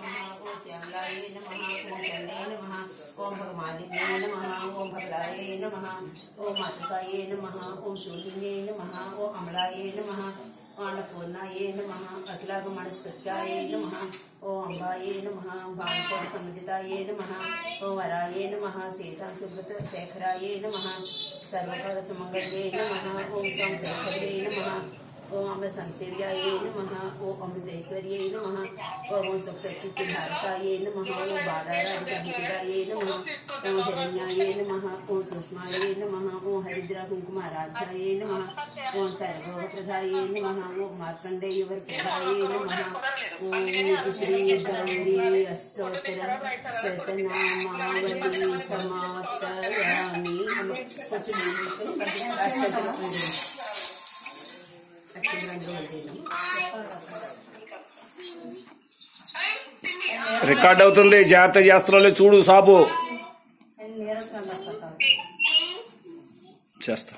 नमः ओम श्यामलाय नमः ओम चंडे ओम भगमालिन्ये नमः ओम भगलाय नमः ओम मातृकाय नमः ओम शूलिन्ये नमः ओम अमलाय नमः अन्नपूर्णाय नमः अखिलागमनस्तुत्याय नमः ओम अम्बाय नमः भानुकोट समुदिताय नमः ओम वराय नमः सीता सुब्रत शेखराय नमः सर्वकाल सुमंगल्ये नमः ओम ओम अमृत संसेव्याय नमः ओम अमृतेश्वर्यै नमः ओम सुख नमः ओम बालाराधिकाय नमः ओम हिरण्याय नमः ओम सुषमाय नमः ओम हरिद्रा कुंकुमाराध्याय नमः ओम सर्वप्रदाय नमः ओम मार्कंडेय वरप्रदाय नमः ओम श्री गौरी अष्टोत्तर नहीं। రికార్డ్ అవుతుంది జాగ్రత్త చేస్తున్నాలే చూడు సాబు? చేస్తా.